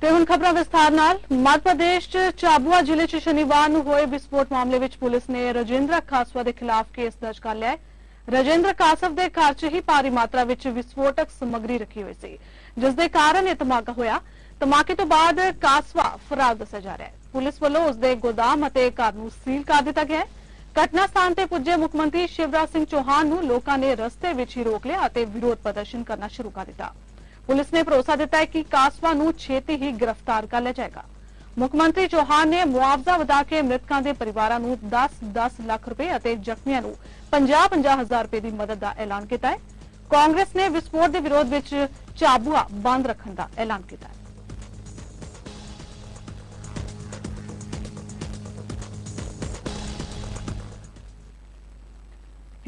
ਤੇ ਹੁਣ ਖਬਰਾਂ ਵਿਸਥਾਰ ਨਾਲ। ਮੱਧ ਪ੍ਰਦੇਸ਼ ਚ ਚਾਬੂਆ ਜ਼ਿਲ੍ਹੇ ਚ ਸ਼ਨੀਵਾਰ ਨੂੰ ਹੋਏ ਵਿਸਫੋਟ ਮਾਮਲੇ ਵਿੱਚ ਪੁਲਿਸ ਨੇ ਰਜਿੰਦਰ ਕਾਸਵਾ ਦੇ ਖਿਲਾਫ ਕੇਸ ਦਰਜ ਕਰ ਲਿਆ ਹੈ। ਰਜਿੰਦਰ ਕਾਸਵ ਦੇ ਘਰ 'ਚ ਹੀ ਭਾਰੀ ਮਾਤਰਾ ਵਿੱਚ ਵਿਸਫੋਟਕ ਸਮੱਗਰੀ ਰੱਖੀ ਹੋਈ ਸੀ, ਜਿਸ ਦੇ ਕਾਰਨ ਇਹ ਧਮਾਕਾ ਹੋਇਆ। ਧਮਾਕੇ ਤੋਂ ਬਾਅਦ ਕਾਸਵਾ ਫਰਾਰ ਦੱਸਿਆ ਜਾ ਰਿਹਾ ਹੈ। ਪੁਲਿਸ ਵੱਲੋਂ ਉਸ ਦੇ ਗੋਦਾਮ ਅਤੇ ਘਰ ਨੂੰ ਸੀਲ ਕਰ ਦਿੱਤਾ ਗਿਆ ਹੈ। ਘਟਨਾ ਸਥਾਨ ਤੇ ਪੁੱਜੇ ਮੁੱਖ ਮੰਤਰੀ ਸ਼ਿਵਰਾਜ ਸਿੰਘ ਚੌਹਾਨ ਨੂੰ ਲੋਕਾਂ ਨੇ ਰਸਤੇ ਵਿੱਚ ਹੀ ਰੋਕ ਲਿਆ ਅਤੇ ਵਿਰੋਧ ਪ੍ਰਦਰਸ਼ਨ ਕਰਨਾ ਸ਼ੁਰੂ ਕਰ ਦਿੱਤਾ। ਪੁਲਿਸ ਨੇ ਭਰੋਸਾ ਦਿੱਤਾ ਹੈ ਕਿ ਕਾਸਵਾ ਨੂੰ ਛੇਤੀ ਹੀ ਗ੍ਰਿਫਤਾਰ ਕਰ ਲਿਆ ਜਾਏਗਾ। ਮੁੱਖ ਮੰਤਰੀ ਚੌਹਾਨ ਨੇ ਮੁਆਵਜ਼ਾ ਵਧਾ ਕੇ ਮ੍ਰਿਤਕਾਂ ਦੇ ਪਰਿਵਾਰਾਂ ਨੂੰ 10-10 ਲੱਖ ਰੁਪਏ ਅਤੇ ਜ਼ਖਮੀਆਂ ਨੂੰ 50-50 ਹਜ਼ਾਰ ਰੁਪਏ ਦੀ ਮਦਦ ਦਾ ਐਲਾਨ ਕੀਤਾ ਹੈ। ਕਾਂਗਰਸ ਨੇ ਵਿਸਫੋਟ ਦੇ ਵਿਰੋਧ ਵਿੱਚ ਚਾਬੂਆ ਬੰਦ ਰੱਖਣ ਦਾ ਐਲਾਨ ਕੀਤਾ ਹੈ।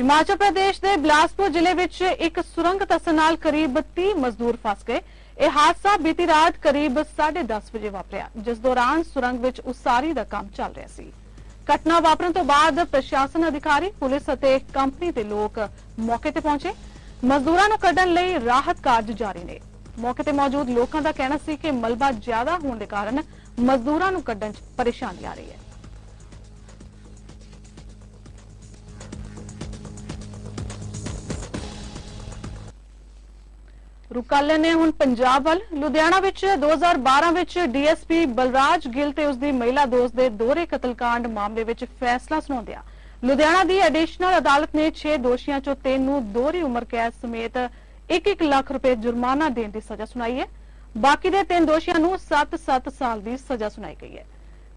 ਹਿਮਾਚਲ ਪ੍ਰਦੇਸ਼ ਦੇ ਬਿਲਾਸਪੁਰ ਜ਼ਿਲ੍ਹੇ ਵਿੱਚ ਇੱਕ ਸੁਰੰਗ ਧੱਸਣ ਨਾਲ ਕਰੀਬ 30 ਮਜ਼ਦੂਰ ਫਸ ਗਏ। ਇਹ ਹਾਦਸਾ ਬੀਤੀ ਰਾਤ ਕਰੀਬ 10:30 ਵਜੇ ਵਾਪਰਿਆ, ਜਿਸ ਦੌਰਾਨ ਸੁਰੰਗ ਵਿੱਚ ਉਸਾਰੀ ਦਾ ਕੰਮ ਚੱਲ ਰਿਹਾ ਸੀ। ਘਟਨਾ ਵਾਪਰਨ ਤੋਂ ਬਾਅਦ ਪ੍ਰਸ਼ਾਸਨ ਅਧਿਕਾਰੀ, ਪੁਲਿਸ ਅਤੇ ਕੰਪਨੀ ਦੇ ਲੋਕ ਮੌਕੇ ਤੇ ਪਹੁੰਚੇ। ਮਜ਼ਦੂਰਾਂ ਨੂੰ ਕੱਢਣ ਲਈ ਰਾਹਤ ਕਾਰਜ ਜਾਰੀ ਨੇ। ਮੌਕੇ ਤੇ ਮੌਜੂਦ ਲੋਕਾਂ ਦਾ ਕਹਿਣਾ ਸੀ ਕਿ ਮਲਬਾ ਜ਼ਿਆਦਾ ਹੋਣ ਦੇ ਕਾਰਨ ਮਜ਼ਦੂਰਾਂ ਨੂੰ ਕੱਢਣ 'ਚ ਪਰੇਸ਼ਾਨੀ ਆ ਰਹੀ ਹੈ। ਰੁਕਾਲੇ ਨੇ ਹੁਣ ਪੰਜਾਬ ਵੱਲ। ਲੁਧਿਆਣਾ ਵਿੱਚ 2012 ਵਿੱਚ ਡੀਐਸਪੀ ਬਲਰਾਜ ਗਿੱਲ ਤੇ ਉਸ ਦੀ ਮਹਿਲਾ ਦੋਸਤ ਦੇ ਦੋਹਰੇ ਕਤਲकांड ਮਾਮਲੇ ਵਿੱਚ ਫੈਸਲਾ ਸੁਣਾਉਂਦਿਆਂ ਲੁਧਿਆਣਾ ਦੀ ਐਡੀਸ਼ਨਲ ਅਦਾਲਤ ਨੇ 6 ਦੋਸ਼ੀਆਂ ਚੋਂ ਤਿੰਨ ਨੂੰ ਦੋਹਰੀ ਉਮਰ ਕੈਦ ਸਮੇਤ 1-1 ਲੱਖ ਰੁਪਏ ਜੁਰਮਾਨਾ ਦੇਣ ਦੀ ਸਜ਼ਾ ਸੁਣਾਈ ਹੈ। ਬਾਕੀ ਦੇ ਤਿੰਨ ਦੋਸ਼ੀਆਂ ਨੂੰ 7-7 ਸਾਲ ਦੀ ਸਜ਼ਾ ਸੁਣਾਈ ਗਈ ਹੈ।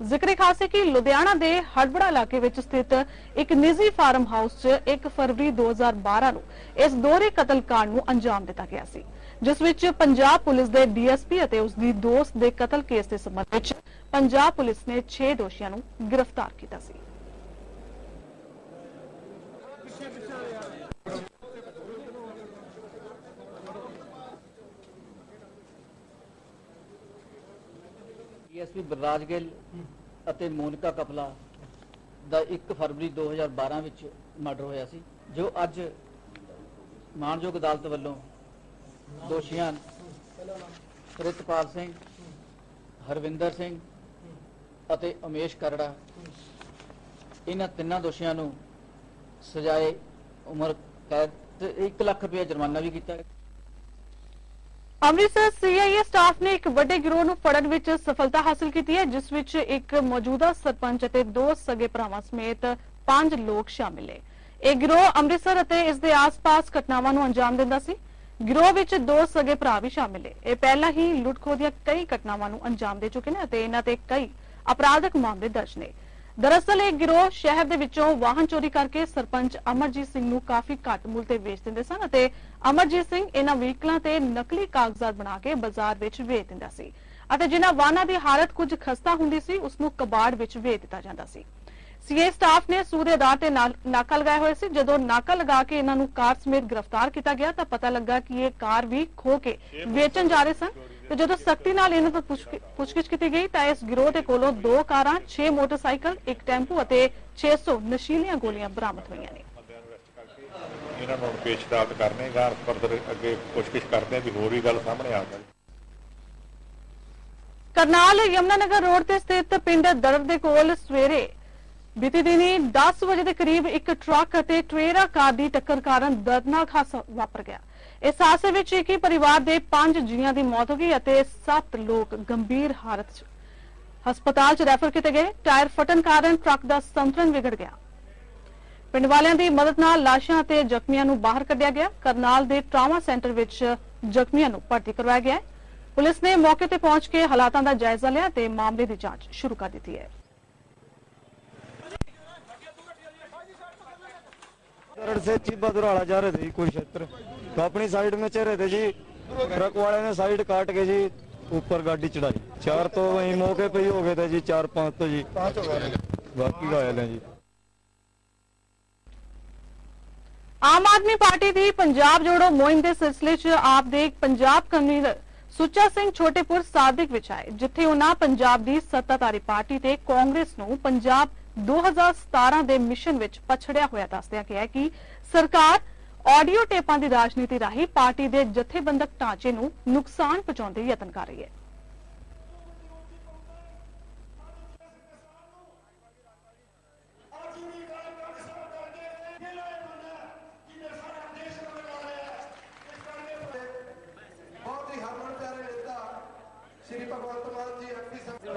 ਜ਼ਿਕਰ ਖਾਸ ਹੈ ਕਿ ਲੁਧਿਆਣਾ ਦੇ ਹੜਬੜਾ ਇਲਾਕੇ ਵਿੱਚ ਸਥਿਤ ਇੱਕ ਨਿੱਜੀ ਫਾਰਮ ਹਾਊਸ 'ਚ 1 ਫਰਵਰੀ 2012 ਨੂੰ ਇਸ ਦੋਹਰੇ ਕਤਲकांड ਨੂੰ ਅੰਜਾਮ ਦਿੱਤਾ ਗਿਆ ਸੀ। ਜਿਸ ਵਿੱਚ ਪੰਜਾਬ ਪੁਲਿਸ ਦੇ ਡੀਐਸਪੀ ਅਤੇ ਉਸ ਦੀ ਦੋਸਤ ਦੇ ਕਤਲ ਕੇਸ ਦੇ ਸੰਬੰਧ ਵਿੱਚ ਪੰਜਾਬ ਪੁਲਿਸ ਨੇ 6 ਦੋਸ਼ੀਆਂ ਨੂੰ ਗ੍ਰਿਫਤਾਰ ਕੀਤਾ ਸੀ। ਡੀਐਸਪੀ ਬਲਰਾਜ ਗਿੱਲ ਅਤੇ ਮੋਨਿਕਾ ਕਪਲਾ ਦਾ 1 ਫਰਵਰੀ 2012 ਵਿੱਚ ਮਰਡਰ ਹੋਇਆ ਸੀ, ਜੋ ਅੱਜ ਮਾਨਯੋਗ ਅਦਾਲਤ ਵੱਲੋਂ ਦੋਸ਼ੀਆਂ ਪ੍ਰਿਤਪਾਲ ਸਿੰਘ, ਹਰਵਿੰਦਰ ਸਿੰਘ ਅਤੇ ਉਮੇਸ਼ ਕਰੜਾ। ਇਹਨਾਂ ਤਿੰਨਾਂ ਦੋਸ਼ੀਆਂ ਨੂੰ ਸਜ਼ਾਏ ਉਮਰ ਕੈਦ ਤੇ 1 ਲੱਖ ਰੁਪਏ ਜੁਰਮਾਨਾ ਵੀ ਕੀਤਾ ਅੰਮ੍ਰਿਤਸਰ ਸੀਆਈਏ ਸਟਾਫ ਨੇ ਇੱਕ ਵੱਡੇ ਗਿਰੋਹ ਨੂੰ ਫੜਨ ਵਿੱਚ ਸਫਲਤਾ ਹਾਸਲ ਕੀਤੀ ਹੈ, ਜਿਸ ਵਿੱਚ ਇੱਕ ਮੌਜੂਦਾ ਸਰਪੰਚ ਅਤੇ ਦੋ ਸਗੇ ਭਰਾਵਾਂ ਸਮੇਤ ਪੰਜ ਲੋਕ ਸ਼ਾਮਿਲ ਨੇ। ਇਹ ਗਿਰੋਹ ਅੰਮ੍ਰਿਤਸਰ ਅਤੇ ਇਸ ਦੇ ਆਸ-ਪਾਸ ਘਟਨਾਵਾਂ ਨੂੰ ਅੰਜਾਮ ਦਿੰਦਾ ਸੀ। ਗਿਰੋਹ ਵਿੱਚ ਦੋ ਸਗੇ ਭਰਾ ਵੀ ਸ਼ਾਮਿਲ ਨੇ। ਇਹ ਪਹਿਲਾਂ ਹੀ ਲੁੱਟਖੋ ਦੀਆਂ ਕਈ ਘਟਨਾਵਾਂ ਨੂੰ ਅੰਜਾਮ ਦੇ ਚੁੱਕੇ ਨੇ ਅਤੇ ਇਹਨਾਂ ਤੇ ਕਈ ਅਪਰਾਧਿਕ ਮਾਮਲੇ ਦਰਜ ਨੇ। ਦਰਅਸਲ ਇਹ ਗਿਰੋਹ ਸ਼ਹਿਰ ਦੇ ਵਿੱਚੋਂ ਵਾਹਨ ਚੋਰੀ ਕਰਕੇ ਸਰਪੰਚ ਅਮਰਜੀਤ ਸਿੰਘ ਨੂੰ ਕਾਫੀ ਘੱਟ ਮੁੱਲ ਤੇ ਵੇਚ ਦਿੰਦੇ ਸਨ ਅਤੇ ਅਮਰਜੀਤ ਸਿੰਘ ਇਹਨਾਂ ਵਹੀਕਲਾਂ ਤੇ ਨਕਲੀ ਕਾਗਜ਼ਾਤ ਬਣਾ ਕੇ ਬਾਜ਼ਾਰ ਵਿੱਚ ਵੇਚ ਦਿੰਦਾ ਸੀ ਅਤੇ ਜਿਨ੍ਹਾਂ ਵਾਹਨਾਂ ਦੀ ਹਾਲਤ ਕੁਝ ਖਸਤਾ ਹੁੰਦੀ ਸੀ ਉਸ ਨੂੰ ਕਬਾੜ ਵਿੱਚ ਵੇਚ ਦਿੱਤਾ ਜਾਂਦਾ ਸੀ। ਸੀਏ ਸਟਾਫ ਨੇ ਸੂਰੇ ਅਧਾਰ ਤੇ ਨਾਕਾ ਲਗਾਇਆ ਹੋਇਆ ਸੀ। ਜਦੋਂ ਨਾਕਾ ਲਗਾ ਕੇ ਇਹਨਾਂ ਨੂੰ ਕਾਰ ਸਮੇਤ ਗ੍ਰਿਫਤਾਰ ਕੀਤਾ ਗਿਆ ਤਾਂ ਪਤਾ ਲੱਗਾ ਕਿ ਇਹ ਕਾਰ ਵੀ ਖੋ ਕੇ ਵੇਚਣ ਜਾ ਰਹੇ ਸਨ। ਤੇ ਜਦੋਂ ਸਖਤੀ ਨਾਲ ਇਹਨਾਂ ਤੋਂ ਪੁੱਛ- ਪੁੱਛਗਿੱਛ ਕੀਤੀ ਗਈ ਤਾਂ ਇਸ ਗਿਰੋਹ ਦੇ ਕੋਲੋਂ ਦੋ ਕਾਰਾਂ 6 ਮੋਟਰਸਾਈਕਲ ਇੱਕ ਟੈਂਪੂ ਅਤੇ 600 ਨਸ਼ੀਲੀਆਂ ਗੋਲੀਆਂ ਬਰਾਮਦ ਹੋਈਆਂ ਨੇ। ਇਹਨਾਂ ਨੂੰ ਪੇਸ਼ ਕਰਨੇ ਗਾ ਫਰਦਰ ਅੱਗੇ ਪੁੱਛਗਿੱਛ ਕਰਦੇ ਆ ਵੀ ਹੋਰ ਵੀ ਗੱਲ ਸਾਹਮਣੇ ਆ ਜਾਵੇ। ਕਰਨਾਲ ਯਮਨਾਨਗਰ ਰੋਡ ਤੇ ਸਥਿਤ ਪਿੰਡ ਦਰਦ ਦੇ ਕੋਲ ਸਵੇਰੇ ਬੀਤੇ ਦਿਨੀ 10 ਵਜੇ ਦੇ ਕਰੀਬ ਇੱਕ ਟਰੱਕ ਅਤੇ ਟ੍ਰੇਰਾ ਕਾਰ ਦੀ ਟੱਕਰ ਕਾਰਨ ਦਰਦਨਾਕ ਹਾਦਸਾ ਵਾਪਰ ਗਿਆ। ਇਸ ਹਾਦਸੇ ਵਿੱਚ ਇੱਕ ਹੀ ਪਰਿਵਾਰ ਦੇ 5 ਜੀਆਂ ਦੀ ਮੌਤ ਹੋ ਗਈ ਅਤੇ 7 ਲੋਕ ਗੰਭੀਰ ਹਾਲਤ 'ਚ ਹਸਪਤਾਲ 'ਚ ਰੈਫਰ ਕੀਤੇ ਗਏ। ਟਾਇਰ ਫਟਣ ਕਾਰਨ ਟਰੱਕ ਦਾ ਸੰਤੁਲਨ ਵਿਗੜ ਗਿਆ। ਪਿੰਡ ਵਾਲਿਆਂ ਦੀ ਮਦਦ ਨਾਲ ਲਾਸ਼ਾਂ ਅਤੇ ਜ਼ਖਮੀਆਂ ਨੂੰ ਬਾਹਰ ਕੱਢਿਆ ਗਿਆ। ਕਰਨਾਲ ਦੇ ਟਰਾਮਾ ਸੈਂਟਰ ਵਿੱਚ ਜ਼ਖਮੀਆਂ ਨੂੰ ਭਰਤੀ ਕਰਵਾਇਆ ਗਿਆ ਪੁਲਿਸ ਨੇ ਮੌਕੇ ਤੇ ਪਹੁੰਚ ਕੇ ਹਾਲਾਤਾਂ ਦਾ ਜਾਇਜ਼ਾ ਲਿਆ ਤੇ ਮਾਮਲੇ ਦੀ ਜਾਂਚ ਸ਼ੁਰੂ ਕਰ ਦਿੱਤੀ ਹੈ। तरह से चिब्बा दुराड़ा जा रहे थे जी कोई क्षेत्र तो अपनी साइड में चल रहे थे जी ट्रक वाले ने साइड काट के जी ऊपर गाड़ी चढ़ाई चार तो वहीं मौके पे ही हो गए थे जी चार पांच तो जी बाकी घायल हैं जी ਆਮ ਆਦਮੀ ਪਾਰਟੀ ਦੀ ਪੰਜਾਬ ਜੋੜੋ ਮੁਹਿੰਮ ਦੇ ਸਿਲਸਿਲੇ 'ਚ ਆਪ ਦੇ ਪੰਜਾਬ ਕਨਵੀਨਰ ਸੁੱਚਾ ਸਿੰਘ ਛੋਟੇਪੁਰ ਸਾਦਿਕ ਵਿੱਚ ਆਏ ਜਿੱਥੇ ਉਹਨਾਂ ਪੰਜਾਬ ਦੀ ਸੱਤਾਧਾਰੀ ਪਾਰਟੀ ਤੇ ਕਾਂਗਰਸ ਨੂੰ ਪੰਜਾਬ 2017 ਦੇ ਮਿਸ਼ਨ ਵਿੱਚ ਪਛੜਿਆ ਹੋਇਆ ਦੱਸਦਿਆਂ ਕਿਹਾ ਕਿ ਸਰਕਾਰ ਆਡੀਓ ਟੇਪਾਂ ਦੀ ਰਾਜਨੀਤੀ ਰਾਹੀਂ ਪਾਰਟੀ ਦੇ ਜਥੇਬੰਦਕ ਢਾਂਚੇ ਨੂੰ ਨੁਕਸਾਨ ਪਹੁੰਚਾਉਣ ਦੇ ਯਤਨ ਕਰ ਰਹੀ ਹੈ।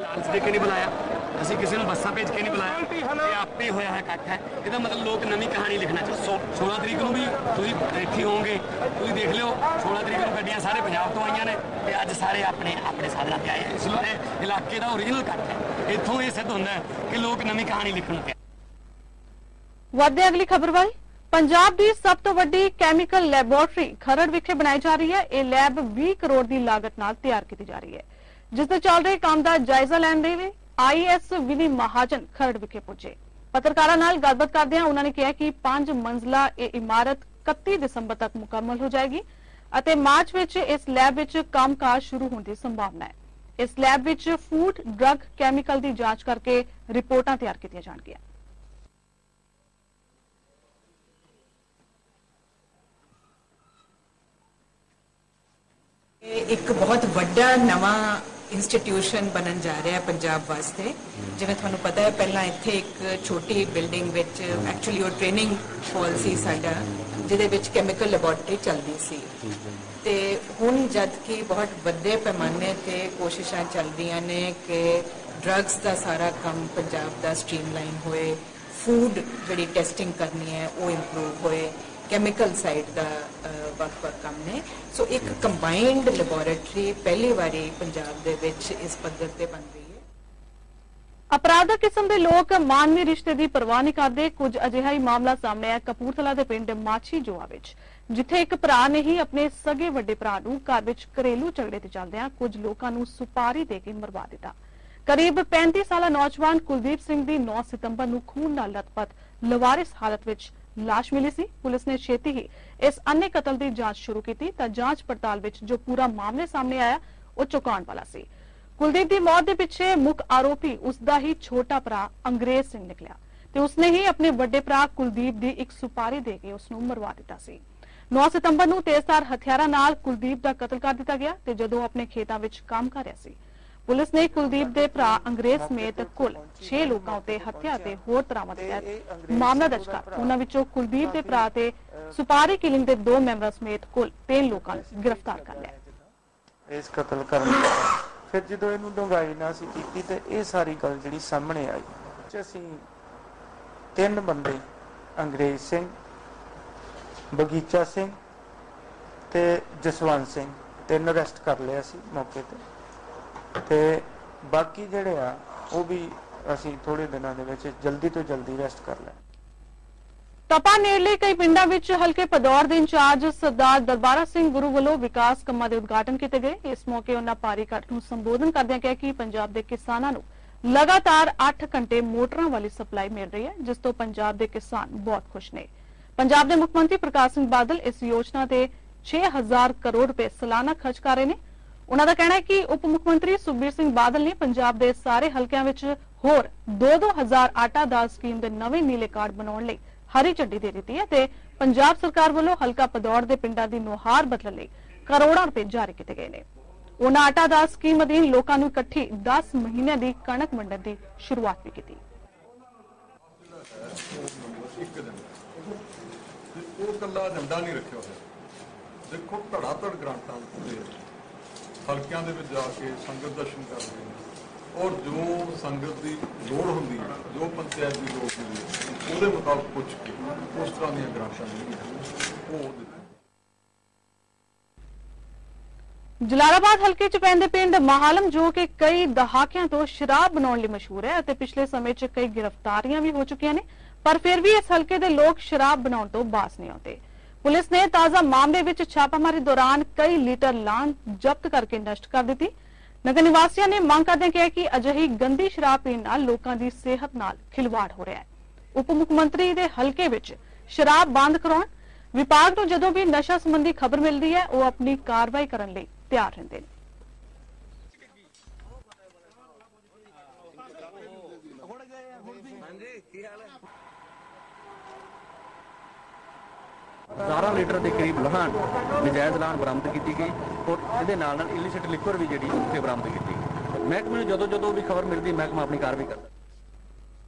ਲਾਲਚ ਦੇ ਕੇ ਨਹੀਂ ਬੁਲਾਇਆ। ਅਸੀਂ ਕਿਸੇ ਨੂੰ ਬੱਸਾਂ ਭੇਜ ਕੇ ਨਹੀਂ ਬੁਲਾਇਆ। ਇਹ ਆਪੇ ਹੋਇਆ ਹੈ ਇਕੱਠ ਹੈ। ਇਹਦਾ ਮਤਲਬ ਲੋਕ ਨਵੀਂ ਕਹਾਣੀ ਲਿਖਣਾ ਚਾਹੁੰਦੇ। 16 ਤਰੀਕ ਨੂੰ ਵੀ ਤੁਸੀਂ ਇੱਥੇ ਹੋਵੋਗੇ। ਤੁਸੀਂ ਦੇਖ ਲਿਓ 16 ਤਰੀਕ ਨੂੰ ਗੱਡੀਆਂ ਸਾਰੇ ਪੰਜਾਬ ਤੋਂ ਆਈਆਂ ਨੇ ਤੇ ਅੱਜ ਸਾਰੇ ਆਪਣੇ ਆਪਣੇ ਸਾਧਨਾਂ ਤੇ ਆਏ ਇਸ ਲਈ ਇਲਾਕੇ ਦਾ ਓਰੀਜਨਲ ਇਕੱਠ ਹੈ। ਇੱਥੋਂ ਇਹ ਸਿੱਧ ਹੁੰਦਾ ਕਿ ਲੋਕ ਨਵੀਂ ਕਹਾਣੀ ਲਿਖਣ ਨੂੰ ਤਿਆਰ ਵੱਧਦੇ ਅਗਲੀ ਖਬਰ ਵੱਲ। ਪੰਜਾਬ ਦੀ ਸਭ ਤੋਂ ਵੱਡੀ ਕੈਮੀਕਲ ਲੈਬੋਰੇਟਰੀ ਖਰੜ ਵਿਖੇ ਬਣਾਈ ਜਾ ਰਹੀ ਹੈ। ਇਹ ਲੈਬ 20 ਕਰੋੜ ਦੀ ਲਾਗਤ ਨਾਲ ਤਿਆਰ ਕੀਤੀ ਜਾ ਰਹੀ ਹੈ। ਜਿਸ ਦੇ ਚੱਲ ਰਹੇ ਕੰਮ ਦਾ ਜਾਇਜ਼ਾ ਲੈਣ ਦੇ ਆਈਐਸ ਵਿਨੀ ਮਹਾਜਨ ਖਰੜ ਵਿਖੇ ਪਹੁੰਚੇ ਪੱਤਰਕਾਰਾਂ ਨਾਲ ਗੱਲਬਾਤ ਕਰਦਿਆਂ ਉਹਨਾਂ ਨੇ ਕਿਹਾ ਕਿ 5 ਮੰਜ਼ਲਾ ਇਹ ਇਮਾਰਤ 31 ਦਸੰਬਰ ਤੱਕ ਮੁਕੰਮਲ ਹੋ ਜਾਏਗੀ ਅਤੇ ਮਾਰਚ ਵਿੱਚ ਇਸ ਲੈਬ ਵਿੱਚ ਕੰਮਕਾਜ ਸ਼ੁਰੂ ਹੋਣ ਦੀ ਸੰਭਾਵਨਾ ਹੈ। ਇਸ ਲੈਬ ਵਿੱਚ ਫੂਡ, ਡਰੱਗ, ਕੈਮੀਕਲ ਦੀ ਜਾਂਚ ਕਰਕੇ ਰਿਪੋਰਟਾਂ ਤਿਆਰ ਕੀਤੀਆਂ ਜਾਣਗੀਆਂ। ਇਹ ਇੱਕ ਬਹੁਤ ਵੱਡਾ ਨਵਾਂ ਇੰਸਟੀਟਿਊਸ਼ਨ ਬਣਨ ਜਾ ਰਿਹਾ ਹੈ ਪੰਜਾਬ ਵਾਸਤੇ। ਜਿਵੇਂ ਤੁਹਾਨੂੰ ਪਤਾ ਹੈ, ਪਹਿਲਾਂ ਇੱਥੇ ਇੱਕ ਛੋਟੀ ਬਿਲਡਿੰਗ ਵਿੱਚ ਐਕਚੁਅਲੀ ਉਹ ਟ੍ਰੇਨਿੰਗ ਹਾਲ ਸੀ ਸਾਡਾ, ਜਿਹਦੇ ਵਿੱਚ ਕੈਮੀਕਲ ਲੈਬੋਰਟਰੀ ਚੱਲਦੀ ਸੀ। ਤੇ ਹੁਣ ਜਦ ਕਿ ਬਹੁਤ ਵੱਡੇ ਪੈਮਾਨੇ ਤੇ ਕੋਸ਼ਿਸ਼ਾਂ ਚੱਲਦੀਆਂ ਨੇ ਕਿ ਡਰੱਗਸ ਦਾ ਸਾਰਾ ਕੰਮ ਪੰਜਾਬ ਦਾ ਸਟ੍ਰੀਮਲਾਈਨ ਹੋਏ ਫੂਡ ਜਿਹੜੀ ਟੈਸਟਿੰਗ ਕਰਨੀ ਹੈ ਉਹ ਇੰਪਰੂਵ ਹੋਏ। ਕੈਮੀਕਲ ਸਾਈਡ ਦਾ ਵੱਖ-ਵੱਖ ਕੰਮ ਨੇ। ਸੋ ਇੱਕ ਕੰਬਾਈਨਡ ਲੈਬੋਰੇਟਰੀ ਪਹਿਲੀ ਵਾਰੀ ਪੰਜਾਬ ਦੇ ਵਿੱਚ ਇਸ ਪੱਧਰ ਤੇ ਬਣ ਰਹੀ ਹੈ। ਅਪਰਾਧਕ ਕਿਸਮ ਦੇ ਲੋਕ ਮਾਨਵੀ ਰਿਸ਼ਤੇ ਦੀ ਪਰਵਾਹ ਨਹੀਂ ਕਰਦੇ। ਕੁਝ ਅਜਿਹਾ ਹੀ ਮਾਮਲਾ ਸਾਹਮਣੇ ਆਇਆ ਕਪੂਰਥਲਾ ਦੇ ਪਿੰਡ ਮਾਛੀ ਜੋਆ ਵਿੱਚ ਜਿੱਥੇ ਇੱਕ ਭਰਾ ਨੇ ਹੀ ਆਪਣੇ ਸਗੇ ਵੱਡੇ ਭਰਾ ਨੂੰ ਘਰ ਵਿੱਚ ਘਰੇਲੂ ਝਗੜੇ ਤੇ ਚੱਲਦਿਆਂ ਕੁਝ ਲੋਕਾਂ ਨੂੰ ਸੁਪਾਰੀ ਦੇ ਕੇ ਮਰਵਾ ਦਿੱਤਾ। ਕਰੀਬ 35 ਸਾਲਾ ਨੌਜਵਾਨ ਕੁਲਦੀਪ ਸਿੰਘ ਦੀ 9 ਸਤੰਬਰ ਨੂੰ ਖੂਨ ਨਾਲ ਲਤਪਤ ਲਵਾਰਿਸ ਹਾਲਤ ਵਿੱਚ ਲਾਸ਼ ਮਿਲੀ ਸੀ। ਪੁਲਿਸ ਨੇ ਛੇਤੀ ਹੀ ਇਸ ਅੰਨੇ ਕਤਲ ਦੀ ਜਾਂਚ ਸ਼ੁਰੂ ਕੀਤੀ ਤਾਂ ਜਾਂਚ ਪੜਤਾਲ ਵਿੱਚ ਜੋ ਪੂਰਾ ਮਾਮਲੇ ਸਾਹਮਣੇ ਆਇਆ, ਉਹ ਚੁਕਾਉਣ ਵਾਲਾ ਸੀ। ਕੁਲਦੀਪ ਦੀ ਮੌਤ ਦੇ ਪਿੱਛੇ ਮੁੱਖ ਆਰੋਪੀ ਉਸ ਦਾ ਹੀ ਛੋਟਾ ਭਰਾ ਅੰਗਰੇਜ਼ ਸਿੰਘ ਨਿਕਲਿਆ ਤੇ ਉਸਨੇ ਹੀ ਆਪਣੇ ਵੱਡੇ ਭਰਾ ਕੁਲਦੀਪ ਦੀ ਇੱਕ ਸੁਪਾਰੀ ਦੇ ਕੇ ਉਸ ਨੂੰ ਮਰਵਾ ਦਿੱਤਾ ਸੀ। 9 ਸਤੰਬਰ ਨੂੰ ਤੇਜ਼ਧਾਰ ਹਥਿਆਰਾਂ ਨਾਲ ਕੁਲਦੀਪ ਦਾ ਕਤਲ ਕਰ ਦਿੱਤਾ ਗਿਆ ਤੇ ਜਦੋਂ ਆਪਣੇ ਖੇਤਾਂ ਵਿੱਚ ਕੰਮ ਕਰ ਰਿਹਾ ਸੀ ਪੁਲਿਸ ਨੇ ਕੁਲਦੀਪ ਦੇ ਭਰਾ ਅੰਗਰੇਜ਼ ਸਮੇਤ ਕੁੱਲ 6 ਲੋਕਾਂ ਉੱਤੇ ਹੱਤਿਆ ਤੇ ਹੋਰ ਤਰ੍ਹਾਂ ਤਹਿਤ ਮਾਮਲਾ ਦਰਜ ਕਰ ਉਹਨਾਂ ਵਿੱਚੋਂ ਕੁਲਦੀਪ ਦੇ ਭਰਾ ਤੇ ਸੁਪਾਰੀ ਕਿਲਿੰਗ ਦੇ ਦੋ ਮੈਂਬਰਾਂ ਸਮੇਤ ਕੁੱਲ 3 ਲੋਕਾਂ ਨੂੰ ਗ੍ਰਿਫਤਾਰ ਕਰ ਲਿਆ। ਇਸ ਕਤਲ ਕਰਨ ਫਿਰ ਜਦੋਂ ਇਹਨੂੰ ਡੁੰਗਾਈ ਨਾ ਸੀ ਕੀਤੀ ਤੇ ਇਹ ਸਾਰੀ ਗੱਲ ਜਿਹੜੀ ਸਾਹਮਣੇ ਆਈ ਚ ਅਸੀਂ ਤਿੰਨ ਬੰਦੇ, ਅੰਗਰੇਜ਼ ਸਿੰਘ, ਬਗੀਚਾ ਸਿੰਘ ਤੇ ਜਸਵੰਤ ਸਿੰਘ, ਤਿੰਨ ਅਰੈਸਟ ਕਰ ਲਿਆ ਸੀ ਮੌਕੇ ਤੇ। ਤੇ ਬਾਕੀ ਜਿਹੜੇ ਆ, ਉਹ ਵੀ ਅਸੀਂ ਥੋੜੇ ਦਿਨਾਂ ਦੇ ਵਿੱਚ ਜਲਦੀ ਤੋਂ ਜਲਦੀ ਅਰੈਸਟ ਕਰ ਲਿਆ ਤਪਾ ਨੇੜਲੇ ਕਈ ਪਿੰਡਾਂ ਵਿੱਚ ਹਲਕੇ ਪਦੌਰ ਦੇ ਇੰਚਾਰਜ ਸਰਦਾਰ ਦਰਬਾਰਾ ਸਿੰਘ ਗੁਰੂ ਵੱਲੋਂ ਵਿਕਾਸ ਕੰਮਾਂ ਦੇ ਉਦਘਾਟਨ ਕੀਤੇ ਗਏ। ਇਸ ਮੌਕੇ ਉਹਨਾਂ ਭਾਰੀ ਇਕੱਠ ਨੂੰ ਸੰਬੋਧਨ ਕਰਦਿਆਂ ਕਿਹਾ ਕਿ ਪੰਜਾਬ ਦੇ ਕਿਸਾਨਾਂ ਨੂੰ ਲਗਾਤਾਰ 8 ਘੰਟੇ ਮੋਟਰਾਂ ਵਾਲੀ ਸਪਲਾਈ ਮਿਲ ਰਹੀ ਹੈ, ਜਿਸ ਤੋਂ ਪੰਜਾਬ ਦੇ ਕਿਸਾਨ ਬਹੁਤ ਖੁਸ਼ ਨੇ। ਪੰਜਾਬ ਦੇ ਮੁੱਖ ਮੰਤਰੀ ਪ੍ਰਕਾਸ਼ ਸਿੰਘ ਬਾਦਲ ਇਸ ਯੋਜਨਾ ਤੇ 6000 ਕਰੋੜ ਰੁਪਏ ਸਾਲਾਨਾ ਖਰਚ ਕਰ ਰਹੇ ਨੇ। ਉਹਨਾਂ ਦਾ ਕਹਿਣਾ ਹੈ ਕਿ ਉਪ ਮੁੱਖ ਮੰਤਰੀ ਸੁਖਬੀਰ ਸਿੰਘ ਬਾਦਲ ਨੇ ਪੰਜਾਬ ਦੇ ਸਾਰੇ ਹਲਕਿਆਂ ਵਿੱਚ ਹੋਰ 2-2000 ਆਟਾ ਦਾਲ ਸਕੀਮ ਦੇ ਨਵੇਂ ਨੀਲੇ ਕਾਰਡ ਬਣਾਉਣ ਲਈ ਹਰੀ ਝੰਡੀ ਦੇ ਦਿੱਤੀ ਹੈ ਤੇ ਪੰਜਾਬ ਸਰਕਾਰ ਵੱਲੋਂ ਹਲਕਾ ਪਦੌੜ ਦੇ ਪਿੰਡਾਂ ਦੀ ਨੁਹਾਰ ਬਦਲਣ ਲਈ ਕਰੋੜਾਂ ਰੁਪਏ ਜਾਰੀ ਕੀਤੇ ਗਏ ਨੇ। ਉਹਨਾਂ ਆਟਾ ਦਾਲ ਸਕੀਮ ਅਧੀਨ ਲੋਕਾਂ ਨੂੰ ਇਕੱਠੀ 10 ਮਹੀਨਿਆਂ ਦੀ ਕਣਕ ਵੰਡਣ ਦੀ ਸ਼ੁਰੂਆਤ ਵੀ ਕੀਤੀ। ਉਹ ਕੱਲਾ ਏਜੰਡਾ ਨਹੀਂ ਰੱਖਿਆ ਹੋਇਆ। ਦੇਖੋ ਧੜਾ ਧੜ ਗ੍ਰਾਂਟਾਂ ਦੇ ਹਲਕਿਆਂ ਦੇ ਵਿੱਚ ਜਾ ਕੇ ਸੰਗਤ ਦਰਸ਼ਨ ਕਰਦੇ ਨੇ। ਔਰ ਜੋ ਸੰਗਤ ਦੀ ਲੋੜ ਹੁੰਦੀ ਹੈ, ਜੋ ਪੰਚਾਇਤ ਦੀ ਲੋੜ ਹੁੰਦੀ ਹੈ, ਉਹਦੇ ਮੁਤਾਬਕ ਪੁੱਛ ਕੇ ਉਸ ਤਰ੍ਹਾਂ ਦੀਆਂ ਗ੍ਰਾਂਟਾਂ ਜਿਹੜੀਆਂ ਉਹ ਜਲਾਲਾਬਾਦ ਹਲਕੇ ਚ ਪੈਂਦੇ ਪਿੰਡ ਮਹਾਲਮ, ਜੋ ਕਿ ਕਈ ਦਹਾਕਿਆਂ ਤੋਂ ਸ਼ਰਾਬ ਬਣਾਉਣ ਲਈ ਮਸ਼ਹੂਰ ਹੈ ਅਤੇ ਪਿਛਲੇ ਸਮੇਂ ਚ ਕਈ ਗ੍ਰਿਫਤਾਰੀਆਂ ਵੀ ਹੋ ਚੁੱਕੀਆਂ ਨੇ, ਪਰ ਫਿਰ ਵੀ ਇਸ ਹਲਕੇ ਦੇ ਲੋਕ ਸ਼ਰਾਬ ਬਣਾਉਣ ਤੋਂ ਬਾਸ ਨਹੀਂ ਆਉਂਦੇ। ਪੁਲਿਸ ਨੇ ਤਾਜ਼ਾ ਮਾਮਲੇ ਵਿੱਚ ਛਾਪਾਮਾਰੀ ਦੌਰਾਨ ਕਈ ਲੀਟਰ ਲਾਨ ਜ਼ਬਤ ਕਰਕੇ ਨਸ਼ਟ ਕਰ ਦਿੱਤੀ। ਨਗਰ ਨਿਵਾਸੀਆਂ ਨੇ ਮੰਗ ਕਰਦੇ ਕਿਹਾ ਕਿ ਅਜਿਹੀ ਗੰਦੀ ਸ਼ਰਾਬ ਪੀਣ ਨਾਲ ਲੋਕਾਂ ਦੀ ਸਿਹਤ ਨਾਲ ਖਿਲਵਾੜ ਹੋ ਰਿਹਾ ਹੈ। ਉਪ ਮੁੱਖ ਮੰਤਰੀ ਦੇ ਹਲਕੇ ਵਿੱਚ ਸ਼ਰਾਬ ਬੰਦ ਕਰਾਉਣ, ਵਿਭਾਗ ਨੂੰ ਜਦੋਂ ਵੀ ਨਸ਼ਾ ਸੰਬੰਧੀ ਖਬਰ ਮਿਲਦੀ ਹੈ, ਉਹ ਆਪਣੀ ਕਾਰਵਾਈ ਕਰਨ ਲਈ ਤਿਆਰ ਰਹਿੰਦੇ ਨੇ। ਹਜ਼ਾਰਾਂ ਲੀਟਰ ਦੇ ਕਰੀਬ ਲਹਾਨ ਨਜਾਇਜ਼ ਲਾਨ ਬਰਾਮਦ ਕੀਤੀ ਗਈ ਔਰ ਇਹਦੇ ਨਾਲ ਨਾਲ ਇਲਿਸਿਟ ਲਿਕਵਰ ਵੀ ਜਿਹੜੀ ਉੱਥੇ ਬਰਾਮਦ ਕੀਤੀ ਗਈ। ਮਹਿਕਮੇ ਨੂੰ ਜਦੋਂ ਜਦੋਂ ਵੀ ਖਬਰ ਮਿਲਦੀ, ਮਹਿਕਮਾ ਆਪਣੀ ਕਾਰਵਾਈ ਕਰਦਾ।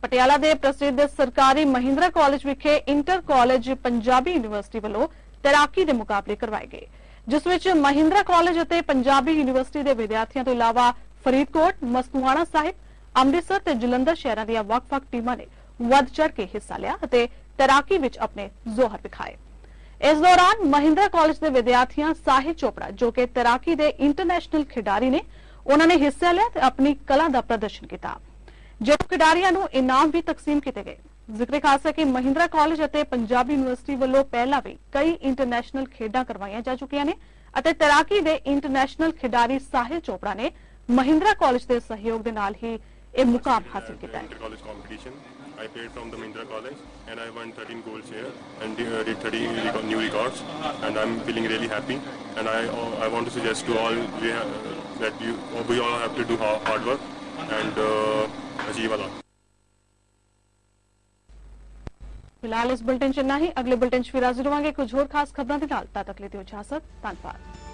ਪਟਿਆਲਾ ਦੇ ਪ੍ਰਸਿੱਧ ਸਰਕਾਰੀ ਮਹਿੰਦਰਾ ਕਾਲਜ ਵਿਖੇ ਇੰਟਰ ਕਾਲਜ ਪੰਜਾਬੀ ਯੂਨੀਵਰਸਿਟੀ ਵੱਲੋਂ ਤੈਰਾਕੀ ਦੇ ਮੁਕਾਬਲੇ ਕਰਵਾਏ ਗਏ, ਜਿਸ ਵਿੱਚ ਮਹਿੰਦਰਾ ਕਾਲਜ ਅਤੇ ਪੰਜਾਬੀ ਯੂਨੀਵਰਸਿਟੀ ਦੇ ਵਿਦਿਆਰਥੀਆਂ ਤੋਂ ਇਲਾਵਾ ਫਰੀਦਕੋਟ ਮਸਤੂਆਣਾ ਸਾਹਿਬ, ਅੰਮ੍ਰਿਤਸਰ ਤੇ ਜਲੰਧਰ ਸ਼ਹਿਰਾਂ ਦੀਆਂ ਵੱਖ-ਵੱਖ ਟੀਮਾਂ ਨੇ ਵੱਧ ਚੜ ਕੇ ਹਿੱਸਾ ਲਿਆ ਅਤੇ ਤੈਰਾਕੀ ਵਿੱਚ ਆਪਣੇ ਜ਼ੋਹਰ ਵਿਖਾਏ। ਇਸ ਦੌਰਾਨ ਮਹਿੰਦਰਾ ਕਾਲਜ ਦੇ ਵਿਦਿਆਰਥੀਆਂ ਸਾਹਿਲ ਚੋਪੜਾ, ਜੋ ਕਿ ਤੈਰਾਕੀ ਦੇ ਇੰਟਰਨੈਸ਼ਨਲ ਖਿਡਾਰੀ ਨੇ, ਉਹਨਾਂ ਨੇ ਹਿੱਸਾ ਲਿਆ ਤੇ ਆਪਣੀ ਕਲਾ ਦਾ ਪ੍ਰਦਰਸ਼ਨ ਕੀਤਾ ਜੇਤੂ ਖਿਡਾਰੀਆਂ ਨੂੰ ਇਨਾਮ ਵੀ ਤਕਸੀਮ ਕੀਤੇ ਗਏ। ਜ਼ਿਕਰ ਖਾਸ ਹੈ ਕਿ ਮਹਿੰਦਰਾ ਕਾਲਜ ਅਤੇ ਪੰਜਾਬ ਯੂਨੀਵਰਸਿਟੀ ਵੱਲੋਂ ਪਹਿਲਾਂ ਵੀ ਕਈ ਇੰਟਰਨੈਸ਼ਨਲ ਖੇਡਾਂ ਕਰਵਾਈਆਂ ਜਾ ਚੁੱਕੀਆਂ ਨੇ ਅਤੇ ਤੈਰਾਕੀ ਦੇ ਇੰਟਰਨੈਸ਼ਨਲ ਖਿਡਾਰੀ ਸਾਹਿਲ ਚੋਪੜਾ ਨੇ ਮਹਿੰਦਰਾ ਕਾਲਜ ਦੇ ਸਹਿਯੋਗ ਦੇ ਨਾਲ ਹੀ ਇਹ ਮੁਕਾਮ ਹਾਸਲ ਕੀਤਾ ਹੈ। I played from the Mindra College and I won 13 goals here and did 13 new records and I'm feeling really happy and I uh, I want to suggest to all we that you uh, we all have to do hard work and uh, achieve a lot. फ़िलहाल इस bulletin च इन्ना ही अगले bulletin च फिर हाजिर होवांगे कुछ होर खास खबरों के नाल तद तक लेते हो इजाज़त धन्यवाद